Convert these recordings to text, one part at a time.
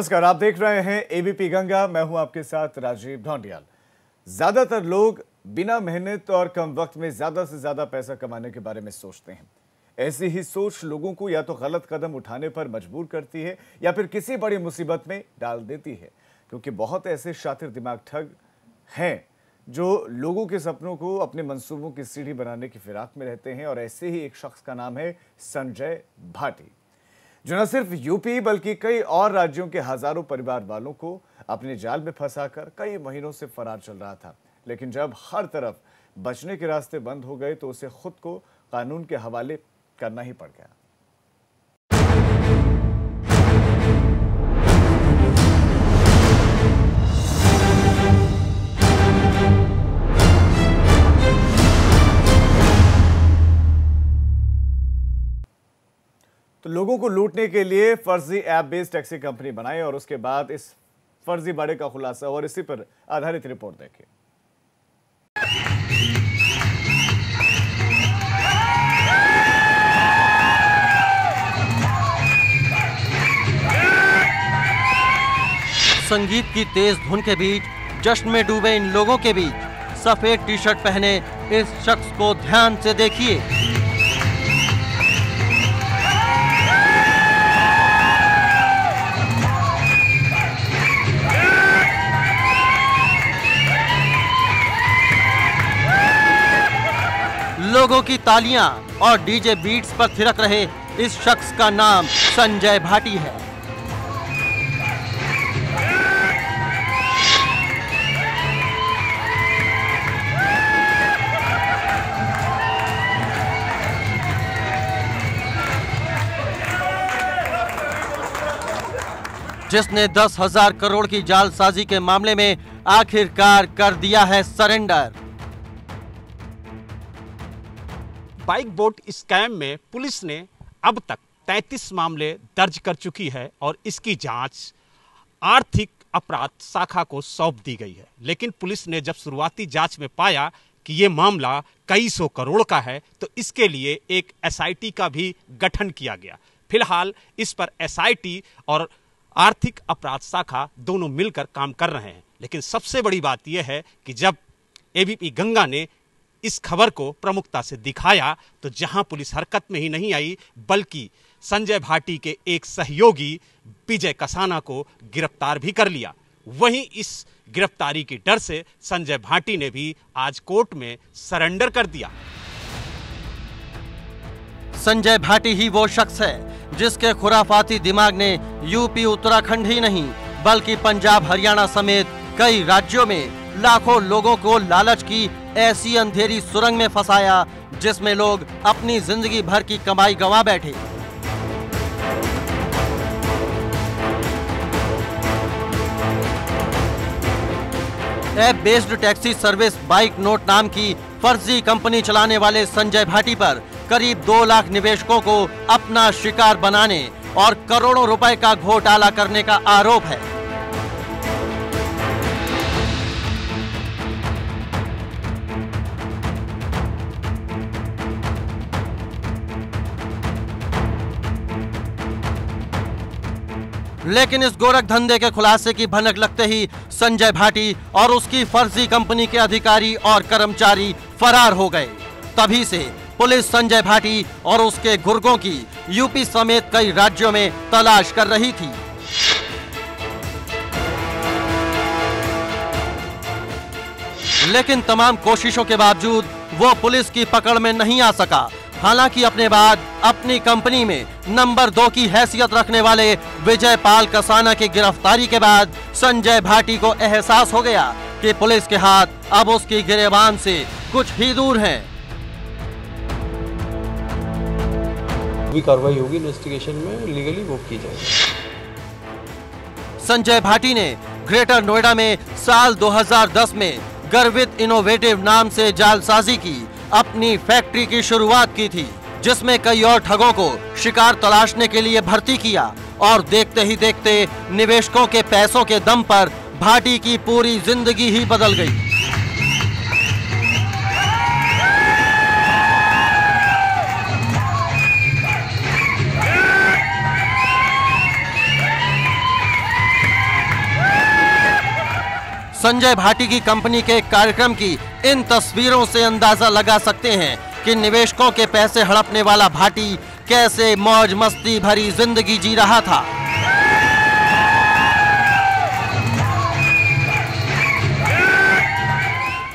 नमस्कार, आप देख रहे हैं एबीपी गंगा। मैं हूँ आपके साथ राजीव ढोंडियाल ज़्यादातर लोग बिना मेहनत और कम वक्त में ज़्यादा से ज़्यादा पैसा कमाने के बारे में सोचते हैं। ऐसी ही सोच लोगों को या तो गलत कदम उठाने पर मजबूर करती है या फिर किसी बड़ी मुसीबत में डाल देती है। क्योंकि बहुत ऐसे शातिर दिमाग ठग हैं जो लोगों के सपनों को अपने मंसूबों की सीढ़ी बनाने की फिराक में रहते हैं और ऐसे ही एक शख्स का नाम है संजय भाटी। जो न सिर्फ़ यूपी बल्कि कई और राज्यों के हज़ारों परिवार वालों को अपने जाल में फंसाकर कई महीनों से फरार चल रहा था। लेकिन जब हर तरफ़ बचने के रास्ते बंद हो गए तो उसे खुद को कानून के हवाले करना ही पड़ गया। तो लोगों को लूटने के लिए फर्जी ऐप बेस्ड टैक्सी कंपनी बनाई और उसके बाद इस फर्जी बाड़े का खुलासा और इसी पर आधारित रिपोर्ट देखिए संगीत की तेज धुन के बीच, जश्न में डूबे इन लोगों के बीच, सफ़ेद टी शर्ट पहने इस शख्स को ध्यान से देखिए। लोगों की तालियाँ और डीजे बीट्स पर थिरक रहे इस शख्स का नाम संजय भाटी है। जिसने दस हज़ार करोड़ की जालसाजी के मामले में आखिरकार कर दिया है सरेंडर। बाइक बोट स्कैम में पुलिस ने अब तक 33 मामले दर्ज कर चुकी है और इसकी जाँच आर्थिक अपराध शाखा को सौंप दी गई है। लेकिन पुलिस ने जब शुरुआती जाँच में पाया कि ये मामला कई सौ करोड़ का है तो इसके लिए एक एसआईटी का भी गठन किया गया। फ़िलहाल इस पर एसआईटी और आर्थिक अपराध शाखा दोनों मिलकर काम कर रहे हैं। लेकिन सबसे बड़ी बात यह है कि जब एबीपी गंगा ने इस खबर को प्रमुखता से दिखाया तो जहाँ पुलिस हरकत में ही नहीं आई, बल्कि संजय भाटी के एक सहयोगी विजय कसाना को गिरफ़्तार भी कर लिया। वहीं इस गिरफ्तारी की डर से संजय भाटी ने भी आज कोर्ट में सरेंडर कर दिया। संजय भाटी ही वो शख्स है जिसके खुराफाती दिमाग ने यूपी उत्तराखंड ही नहीं, बल्कि पंजाब, हरियाणा समेत कई राज्यों में लाखों लोगों को लालच की ऐसी अंधेरी सुरंग में फंसाया, जिसमें लोग अपनी ज़िंदगी भर की कमाई गंवा बैठे। App based taxi service bike bot नाम की फर्जी कंपनी चलाने वाले संजय भाटी पर करीब दो लाख निवेशकों को अपना शिकार बनाने और करोड़ों रुपए का घोटाला करने का आरोप है। लेकिन इस गोरख धंधे के खुलासे की भनक लगते ही संजय भाटी और उसकी फर्जी कंपनी के अधिकारी और कर्मचारी फरार हो गए। तभी से पुलिस संजय भाटी और उसके गुर्गों की यूपी समेत कई राज्यों में तलाश कर रही थी। लेकिन तमाम कोशिशों के बावजूद वो पुलिस की पकड़ में नहीं आ सका। हालाँकि अपने बाद अपनी कंपनी में नंबर दो की हैसियत रखने वाले विजय पाल कसाना की गिरफ्तारी के बाद संजय भाटी को एहसास हो गया कि पुलिस के हाथ अब उसकी गिरेबान से कुछ ही दूर हैं। भी कार्रवाई होगी इन्वेस्टिगेशन में लीगली वो की जाएगी संजय भाटी ने ग्रेटर नोएडा में साल 2010 में गर्वित इनोवेटिव नाम से जालसाजी की अपनी फैक्ट्री की शुरुआत की थी, जिसमें कई और ठगों को शिकार तलाशने के लिए भर्ती किया और देखते ही देखते निवेशकों के पैसों के दम पर भाटी की पूरी ज़िंदगी ही बदल गई। संजय भाटी की कंपनी के कार्यक्रम की इन तस्वीरों से अंदाज़ा लगा सकते हैं कि निवेशकों के पैसे हड़पने वाला भाटी कैसे मौज मस्ती भरी ज़िंदगी जी रहा था।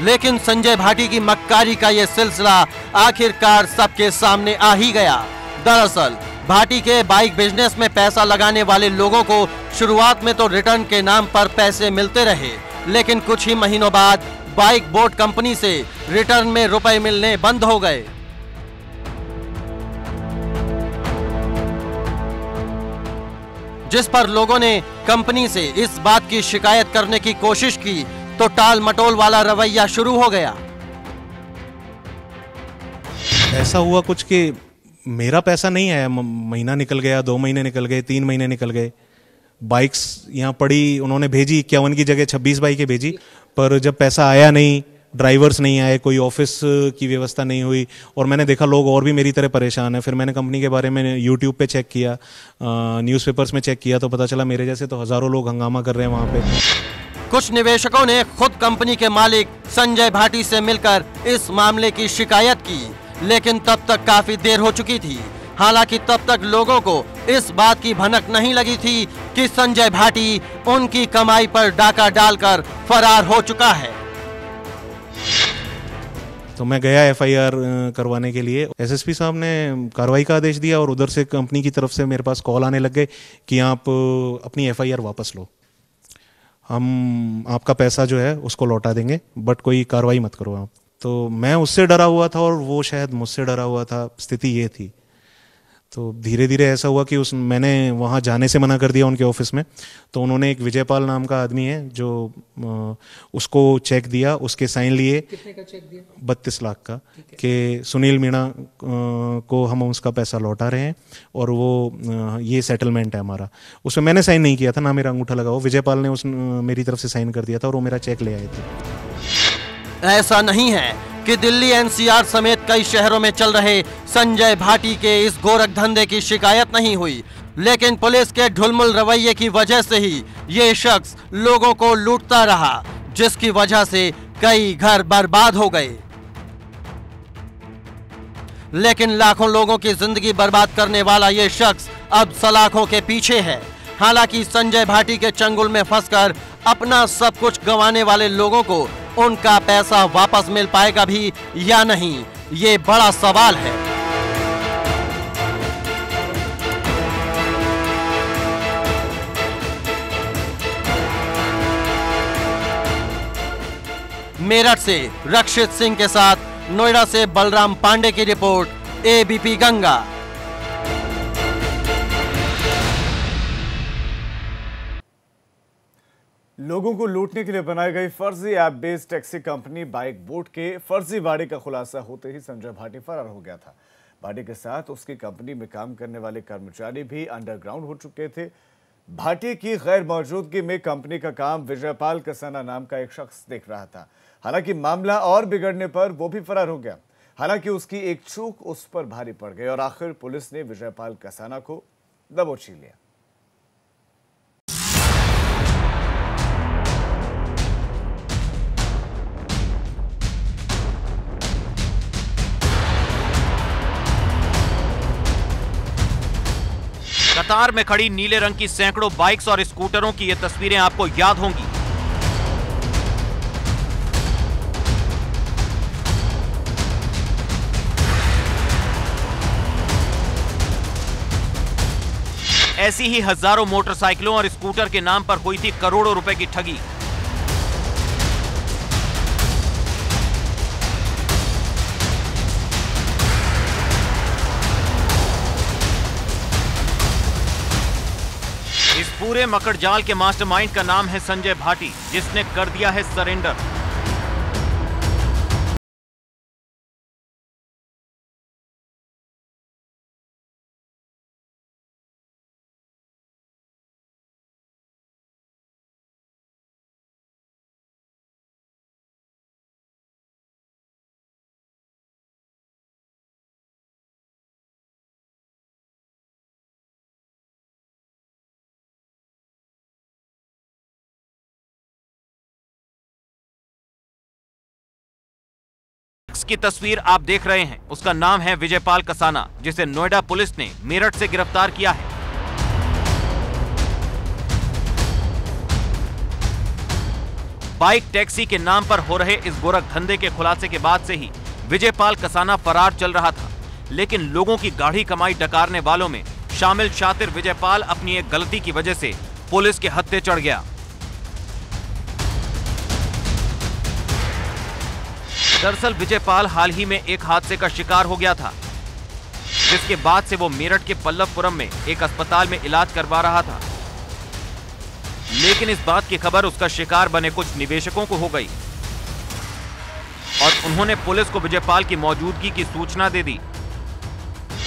लेकिन संजय भाटी की मक्कारी का यह सिलसिला आखिरकार सबके सामने आ ही गया। दरअसल, भाटी के बाइक बिज़नेस में पैसा लगाने वाले लोगों को शुरुआत में तो रिटर्न के नाम पर पैसे मिलते रहे, लेकिन कुछ ही महीनों बाद बाइक बोर्ड कंपनी से रिटर्न में रुपए मिलने बंद हो गए। जिस पर लोगों ने कंपनी से इस बात की शिकायत करने की कोशिश की तो टाल मटोल वाला रवैया शुरू हो गया। ऐसा हुआ कुछ कि मेरा पैसा नहीं म- महीना निकल गया, दो महीने निकल गए, तीन महीने निकल गए। बाइक्स यहाँ पड़ी, उन्होंने भेजी, इक्यावन की जगह छब्बीस बाइकें भेजी। पर जब पैसा आया नहीं ड्राइवर्स नहीं आए, कोई ऑफ़िस की व्यवस्था नहीं हुई, और मैंने देखा लोग और भी मेरी तरह परेशान है, फिर मैंने कंपनी के बारे में यूट्यूब पे चेक किया न्यूज़पेपर्स में चेक किया तो पता चला मेरे जैसे तो हज़ारों लोग हंगामा कर रहे हैं वहाँ पे। कुछ निवेशकों ने खुद कंपनी के मालिक संजय भाटी से मिलकर इस मामले की शिकायत की, लेकिन तब तक काफ़ी देर हो चुकी थी। हालाँकि तब तक लोगों को इस बात की भनक नहीं लगी थी कि संजय भाटी उनकी कमाई पर डाका डालकर फरार हो चुका है। तो मैं गया एफआईआर करवाने के लिए। एसएसपी साहब ने कार्रवाई का आदेश दिया और उधर से कंपनी की तरफ़ से मेरे पास कॉल आने लग गए कि आप अपनी एफआईआर वापस लो। हम, आपका पैसा जो है उसको लौटा देंगे, बट कोई कार्रवाई मत करो आप। तो मैं उससे डरा हुआ था और वो शायद मुझसे डरा हुआ था, स्थिति ये थी। तो धीरे धीरे ऐसा हुआ कि उस मैंने वहाँ जाने से मना कर दिया उनके ऑफ़िस में। तो उन्होंने एक विजयपाल नाम का आदमी है जो उसको चेक दिया उसके साइन लिए कितने का चेक दिया? बत्तीस लाख का कि सुनील मीणा को हम उसका पैसा लौटा रहे हैं और वो ये सेटलमेंट है हमारा। उसमें मैंने साइन नहीं किया था ना मेरा अंगूठा लगा वो विजयपाल ने उस मेरी तरफ़ से साइन कर दिया था और वो मेरा चेक ले आए थे। ऐसा नहीं है। कि दिल्ली एनसीआर समेत कई शहरों में चल रहे संजय भाटी के इस गोरख धंधे की शिकायत नहीं हुई। लेकिन पुलिस के ढुलमुल रवैये की वजह से ही ये शख्स लोगों को लूटता रहा, जिसकी वजह से कई घर बर्बाद हो गए। लेकिन लाखों लोगों की ज़िंदगी बर्बाद करने वाला ये शख्स अब सलाखों के पीछे है। हालाँकि संजय भाटी के चंगुल में फंसकर अपना सब कुछ गंवाने वाले लोगों को उनका पैसा वापस मिल पाएगा भी या नहीं, ये बड़ा सवाल है। मेरठ से रक्षित सिंह के साथ नोएडा से बलराम पांडे की रिपोर्ट, एबीपी गंगा। लोगों को लूटने के लिए बनाई गई फर्जी app based taxi company bike bot के फर्जी फर्जीवाड़े का खुलासा होते ही संजय भाटी फरार हो गया था। भाटी के साथ उसकी कंपनी में काम करने वाले कर्मचारी भी अंडरग्राउंड हो चुके थे। भाटी की गैर मौजूदगी में कंपनी का काम विजयपाल कसाना नाम का एक शख्स देख रहा था। हालाँकि मामला और बिगड़ने पर वो भी फरार हो गया। हालाँकि उसकी एक चूक उस पर भारी पड़ गई और आखिर पुलिस ने विजयपाल कसाना को दबोची लिया। कतार में खड़ी नीले रंग की सैकड़ों बाइक्स और स्कूटरों की ये तस्वीरें आपको याद होंगी। ऐसी ही हज़ारों मोटरसाइकिलों और स्कूटर के नाम पर हुई थी करोड़ों रुपए की ठगी। पूरे मकड़ जाल के मास्टरमाइंड का नाम है संजय भाटी, जिसने कर दिया है सरेंडर। शख्स की तस्वीर आप देख रहे हैं। उसका नाम है विजयपाल कसाना, जिसे नोएडा पुलिस ने मेरठ से गिरफ़्तार किया है। बाइक टैक्सी के नाम पर हो रहे इस गोरख धंधे के खुलासे के बाद से ही विजयपाल कसाना फरार चल रहा था। लेकिन लोगों की गाढ़ी कमाई डकारने वालों में शामिल शातिर विजयपाल अपनी एक गलती की वजह से पुलिस के हत्थे चढ़ गया। दरअसल विजय पाल हाल ही में एक हादसे का शिकार हो गया था, जिसके बाद से वो मेरठ के पल्लवपुरम में एक अस्पताल में इलाज करवा रहा था। लेकिन इस बात की खबर उसका शिकार बने कुछ निवेशकों को हो गई। और उन्होंने पुलिस को विजयपाल की मौजूदगी की सूचना दे दी,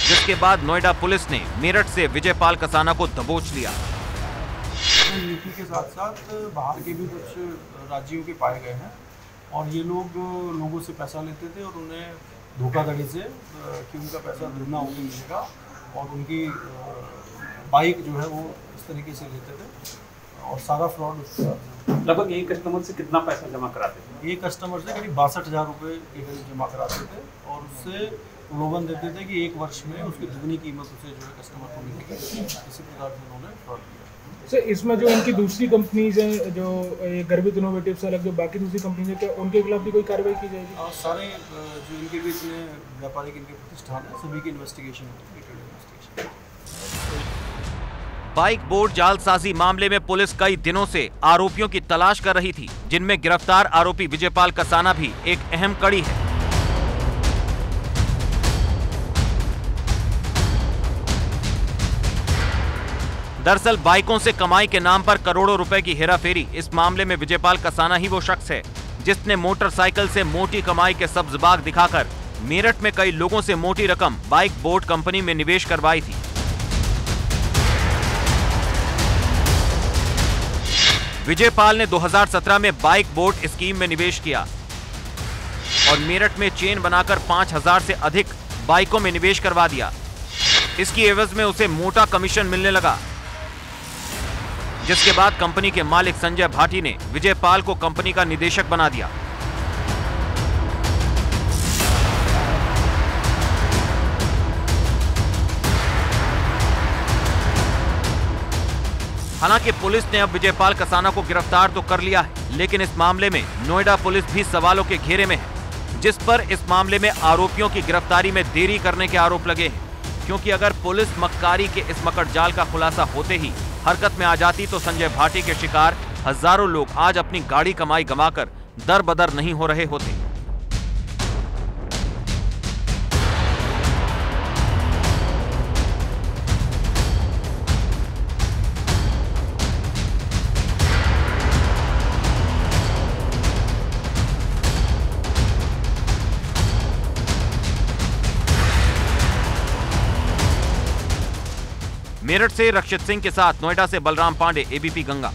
जिसके बाद नोएडा पुलिस ने मेरठ से विजयपाल कसाना को दबोच लिया। के साथ साथ बाहर के भी कुछ राज्यों के पाए गए हैं। और ये लोग लोगों से पैसा लेते थे और उन्हें धोखाधड़ी से कि उनका पैसा दुगना उन्हें मिलेगा और उनकी बाइक जो है वो इस तरीके से लेते थे और सारा फ्रॉड लगभग एक कस्टमर से कितना पैसा जमा कराते थे? एक कस्टमर से करीब बासठ हज़ार रुपये के करीब जमा कराते थे और उससे प्रलोभन देते थे कि एक वर्ष में उसकी दुगनी कीमत उसे जो है कस्टमर को मिलेगी इसी प्रकार से उन्होंने फ्रॉड किया। सर इसमें जो इनकी दूसरी कंपनीज़ हैं जो ये गर्वित इनोवेटिव से अलग जो बाकी दूसरी कंपनीज़ है क्या उनके खिलाफ भी कोई कार्रवाई की जाएगी? और सारे जो इनके बीच में व्यापारिक इनके प्रतिष्ठान है सभी की इन्वेस्टिगेशन बाइक बोर्ड जालसाजी मामले में पुलिस कई दिनों से आरोपियों की तलाश कर रही थी जिनमें गिरफ़्तार आरोपी विजयपाल कसाना भी एक अहम कड़ी है। दरअसल बाइकों से कमाई के नाम पर करोड़ों रुपए की हेराफेरी। इस मामले में विजयपाल कसाना ही वो शख्स है, जिसने मोटरसाइकिल से मोटी कमाई के सब्ज बाग दिखाकर मेरठ में कई लोगों से मोटी रकम बाइक बोट कंपनी में निवेश करवाई थी। विजयपाल ने 2017 में बाइक बोट स्कीम में निवेश किया और मेरठ में चेन बनाकर 5000 से अधिक बाइकों में निवेश करवा दिया। इसकी एवज में उसे मोटा कमीशन मिलने लगा। जिसके बाद कंपनी के मालिक संजय भाटी ने विजय पाल को कंपनी का निदेशक बना दिया। हालाँकि पुलिस ने अब विजयपाल कसाना को गिरफ़्तार तो कर लिया है, लेकिन इस मामले में नोएडा पुलिस भी सवालों के घेरे में है, जिस पर इस मामले में आरोपियों की गिरफ्तारी में देरी करने के आरोप लगे हैं। क्योंकि अगर पुलिस मक्कारी के इस मकड़ जाल का खुलासा होते ही हरकत में आ जाती तो संजय भाटी के शिकार हज़ारों लोग आज अपनी गाड़ी कमाई गंवाकर दर बदर नहीं हो रहे होते। मेरठ से रक्षित सिंह के साथ नोएडा से बलराम पांडे एबीपी गंगा।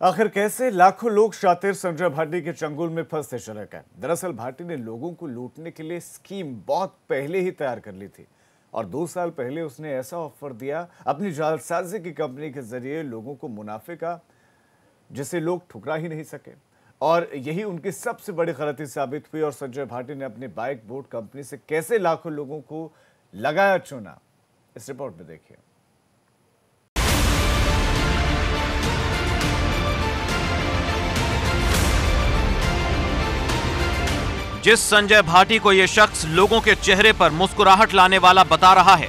आखिर कैसे लाखों लोग शातिर संजय भाटी के चंगुल में फंसते चले गए? दरअसल भाटी ने लोगों को लूटने के लिए स्कीम बहुत पहले ही तैयार कर ली थी और दो साल पहले उसने ऐसा ऑफ़र दिया, अपनी जालसाजी की कंपनी के ज़रिए लोगों को मुनाफे का जिसे लोग ठुकरा ही नहीं सके। और यही उनकी सबसे बड़ी गलती साबित हुई और संजय भाटी ने अपनी बाइक बोट कंपनी से कैसे लाखों लोगों को लगाया चुना? इस रिपोर्ट में देखिए। जिस संजय भाटी को यह शख्स लोगों के चेहरे पर मुस्कुराहट लाने वाला बता रहा है,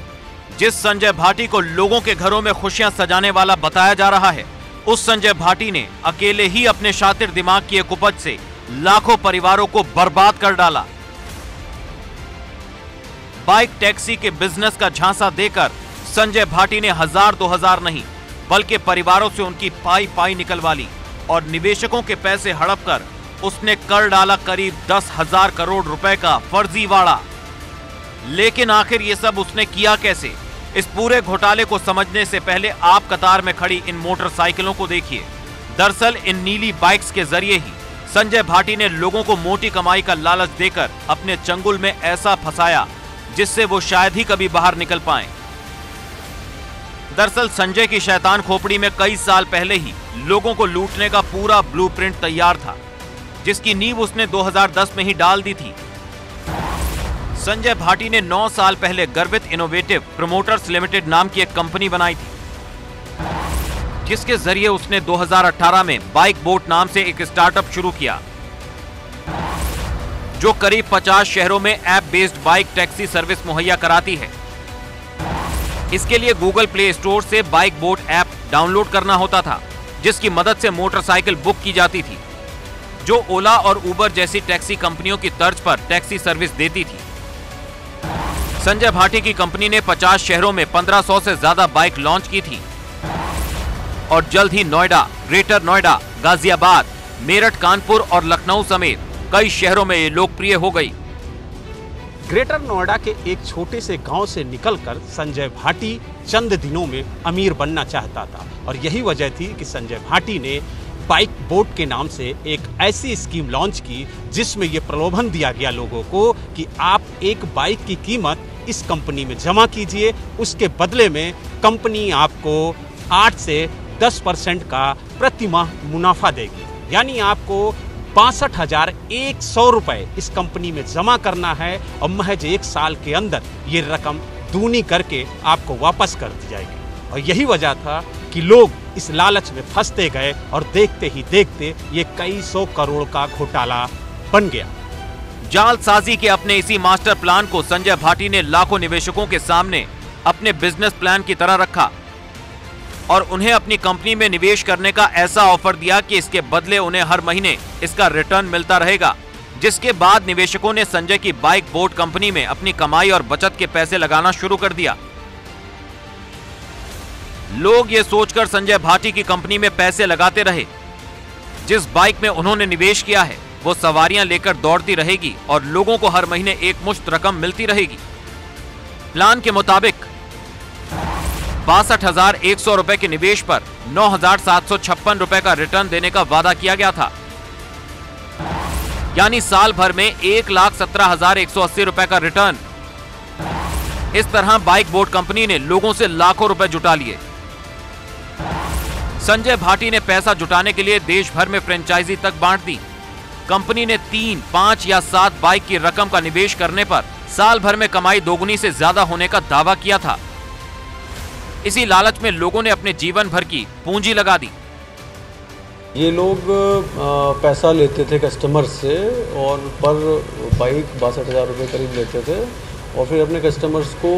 जिस संजय भाटी को लोगों के घरों में खुशियाँ सजाने वाला बताया जा रहा है उस संजय भाटी ने अकेले ही अपने शातिर दिमाग की एक उपज से लाखों परिवारों को बर्बाद कर डाला। बाइक टैक्सी के बिज़नेस का झांसा देकर संजय भाटी ने हज़ार दो हज़ार नहीं, बल्कि परिवारों से उनकी पाई पाई निकलवा ली और निवेशकों के पैसे हड़प कर उसने कर डाला करीब दस हज़ार करोड़ रुपए का फर्जीवाड़ा। लेकिन आखिर ये सब उसने किया कैसे? इस पूरे घोटाले को समझने से पहले आप कतार में खड़ी इन मोटरसाइकिलों को देखिए। दरअसल, इन नीली बाइक्स के ज़रिए ही संजय भाटी ने लोगों को मोटी कमाई का लालच देकर अपने चंगुल में ऐसा फंसाया, जिससे वो शायद ही कभी बाहर निकल पाए। 2017 में संजय भाटी ने अपनी बाइक बोर्ड कंपनी से 50 करोड़ रुपए की दरअसल, संजय की शैतान खोपड़ी में कई साल पहले ही लोगों को लूटने का पूरा ब्लूप्रिंट तैयार था, जिसकी नींव उसने 2010 में ही डाल दी थी। संजय भाटी ने 9 साल पहले गर्वित इनोवेटिव प्रमोटर्स लिमिटेड नाम की एक कंपनी बनाई थी। जिसके ज़रिए उसने 2018 में बाइक बोट नाम से एक स्टार्टअप शुरू किया, जो करीब 50 शहरों में app based bike taxi service मुहैया कराती है। इसके लिए गूगल प्ले स्टोर से बाइक बोट ऐप डाउनलोड करना होता था, जिसकी मदद से मोटरसाइकिल बुक की जाती थी, जो ओला और उबर जैसी टैक्सी कंपनियों की तर्ज पर टैक्सी सर्विस देती थी। संजय भाटी की कंपनी ने 50 शहरों में 1500 से ज़्यादा बाइक लॉन्च की थी। और जल्द ही नोएडा, ग्रेटर नोएडा, गाजियाबाद, मेरठ, कानपुर और लखनऊ समेत कई शहरों में ये लोकप्रिय हो गई। ग्रेटर नोएडा के एक छोटे से गाँव से निकलकर संजय भाटी चंद दिनों में अमीर बनना चाहता था। और यही वजह थी कि संजय भाटी ने बाइक बोट के नाम से एक ऐसी स्कीम लॉन्च की जिसमें यह प्रलोभन दिया गया लोगों को कि आप एक बाइक की कीमत इस कंपनी में जमा कीजिए। उसके बदले में कंपनी आपको 8 से 10 परसेंट का प्रति माह मुनाफा देगी। यानी आपको बासठ हज़ार एक सौ रुपए इस कंपनी में जमा करना है और महज एक साल के अंदर ये रकम दूनी करके आपको वापस कर दी जाएगी। और यही वजह था कि लोग इस लालच में फंसते गए और देखते ही देखते ये कई सौ करोड़ का घोटाला बन गया। जालसाजी के अपने इसी मास्टर प्लान को संजय भाटी ने लाखों निवेशकों के सामने अपने बिज़नेस प्लान की तरह रखा और उन्हें अपनी कंपनी में निवेश करने का ऐसा ऑफ़र दिया कि इसके बदले उन्हें हर महीने इसका रिटर्न मिलता रहेगा, जिसके बाद निवेशकों ने संजय की बाइक बोट कंपनी में अपनी कमाई और बचत के पैसे लगाना शुरू कर दिया। लोग ये सोचकर संजय भाटी की कंपनी में पैसे लगाते रहे, जिस बाइक में उन्होंने निवेश किया है। वो सवारियाँ लेकर दौड़ती रहेगी और लोगों को हर महीने एक मुश्त रकम मिलती रहेगी। प्लान के मुताबिक, बासठ हज़ार एक सौ रुपए के निवेश पर नौ हज़ार सात सौ छप्पन रुपए का रिटर्न देने का वादा किया गया था। यानी साल भर में एक लाख सत्रह हज़ार एक सौ अस्सी रुपए का रिटर्न। इस तरह बाइक बोट कंपनी ने लोगों से लाखों रुपए जुटा लिए। संजय भाटी ने पैसा जुटाने के लिए देश भर में फ्रेंचाइजी तक बांट दी। कंपनी ने तीन, पाँच या सात बाइक की रकम का निवेश करने पर साल भर में कमाई दोगुनी से ज़्यादा होने का दावा किया था। इसी लालच में लोगों ने अपने जीवन भर की पूंजी लगा दी। ये लोग पैसा लेते थे कस्टमर से और पर बाइक बासठ हज़ार रुपये करीब लेते थे। और फिर अपने कस्टमर्स को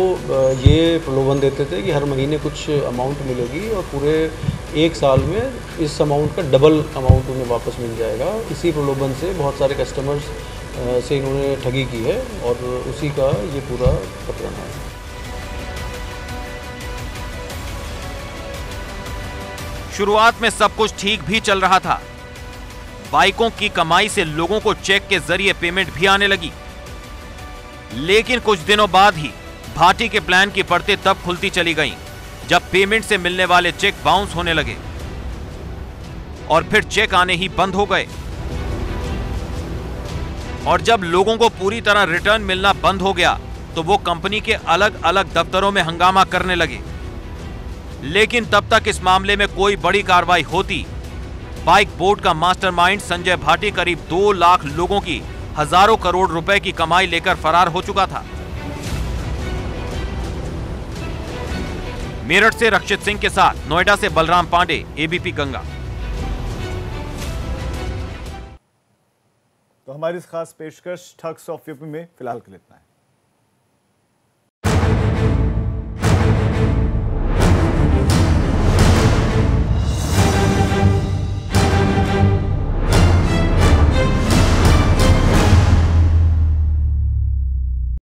ये प्रलोभन देते थे कि हर महीने कुछ अमाउंट मिलेगी और पूरे एक साल में इस अमाउंट का डबल अमाउंट उन्हें वापस मिल जाएगा। इसी प्रलोभन से बहुत सारे कस्टमर्स से इन्होंने ठगी की है और उसी का ये पूरा प्रकरण है। शुरुआत में सब कुछ ठीक भी चल रहा था। बाइकों की कमाई से लोगों को चेक के ज़रिए पेमेंट भी आने लगी। लेकिन कुछ दिनों बाद ही भाटी के प्लान की पड़ते तब खुलती चली गईं, जब पेमेंट से मिलने वाले चेक बाउंस होने लगे और फिर चेक आने ही बंद हो गए। और जब लोगों को पूरी तरह रिटर्न मिलना बंद हो गया तो वो कंपनी के अलग अलग दफ्तरों में हंगामा करने लगे। लेकिन तब तक इस मामले में कोई बड़ी कार्रवाई होती। बाइक बोर्ड का मास्टरमाइंड संजय भाटी करीब दो लाख लोगों की हज़ारों करोड़ रुपए की कमाई लेकर फरार हो चुका था। मेरठ से रक्षित सिंह के साथ नोएडा से बलराम पांडे, एबीपी गंगा। तो हमारी इस खास पेशकश ठग्स ऑफ़ यूपी में फ़िलहाल के लिए